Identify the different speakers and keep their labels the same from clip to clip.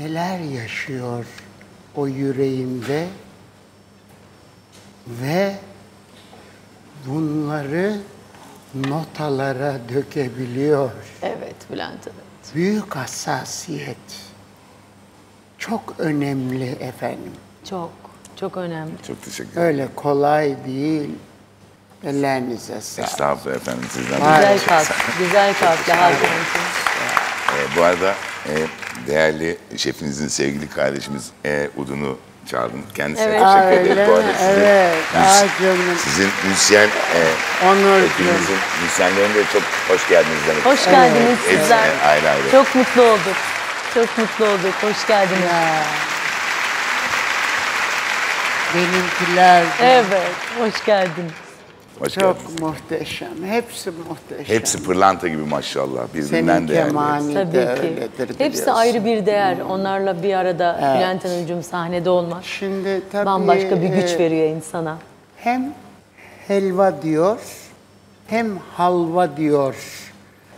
Speaker 1: neler yaşıyor o yüreğinde ve bunları notalara dökebiliyor.
Speaker 2: Evet Bülent evet.
Speaker 1: Büyük hassasiyet. Çok önemli efendim.
Speaker 2: Çok, çok önemli.
Speaker 3: Çok teşekkür ederim.
Speaker 1: Öyle kolay değil. Ellerinize sağlık.
Speaker 3: Estağfurullah efendim sizden. de
Speaker 2: Güzel kalp, güzel kalpli Hakan'cığım.
Speaker 3: Ee, bu arada e, değerli şefinizin sevgili kardeşimiz e, Udun'u çağırdım. Kendisine
Speaker 2: Evet.
Speaker 3: teşekkür
Speaker 1: Aa,
Speaker 3: ederim. Bu arada sizin,
Speaker 1: Evet. canım.
Speaker 3: sizin müzisyen e,
Speaker 1: Onur
Speaker 3: ekibinizin müzisyenlerine de çok hoş geldiniz demek.
Speaker 2: Hoş geldiniz
Speaker 3: Hepsine
Speaker 2: sizler.
Speaker 3: ayrı ayrı.
Speaker 2: Çok mutlu olduk. Çok mutlu olduk. Hoş geldiniz.
Speaker 1: Ya. Benimkiler
Speaker 2: Evet, hoş geldiniz.
Speaker 3: Hoş geldiniz.
Speaker 1: çok muhteşem. Hepsi muhteşem.
Speaker 3: Hepsi pırlanta gibi maşallah. Birbirinden
Speaker 1: Senin
Speaker 3: değerli.
Speaker 1: kemani
Speaker 2: Tabii
Speaker 1: de
Speaker 2: ki.
Speaker 1: öyledir
Speaker 2: Hepsi
Speaker 1: biliyorsun.
Speaker 2: ayrı bir değer. Onlarla bir arada Bülent Hanımcığım sahnede olmak
Speaker 1: Şimdi tabii
Speaker 2: bambaşka bir güç
Speaker 1: e,
Speaker 2: veriyor insana.
Speaker 1: hem helva diyor hem halva diyor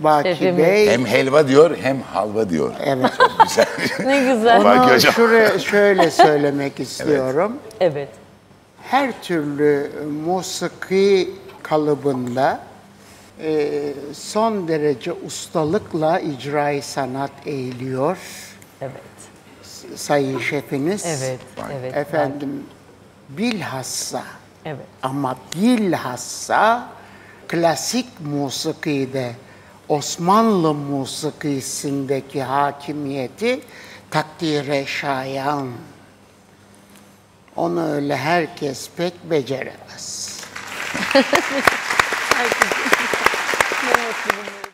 Speaker 1: Baki. Bey.
Speaker 3: Hem helva diyor hem halva diyor.
Speaker 1: Evet.
Speaker 3: Güzel.
Speaker 2: Ne güzel.
Speaker 3: Baki
Speaker 1: Onu
Speaker 3: hocam.
Speaker 1: şuraya şöyle söylemek istiyorum.
Speaker 2: Evet.
Speaker 1: Her türlü musiki kalıbında e, son derece ustalıkla icra sanat eğiliyor
Speaker 2: Evet.
Speaker 1: sayın şefiniz.
Speaker 2: Evet. Evet.
Speaker 1: Efendim bilhassa
Speaker 2: Evet.
Speaker 1: ama bilhassa klasik musikide Osmanlı musikisindeki hakimiyeti takdire şayan. Onu öyle herkes pek beceremez.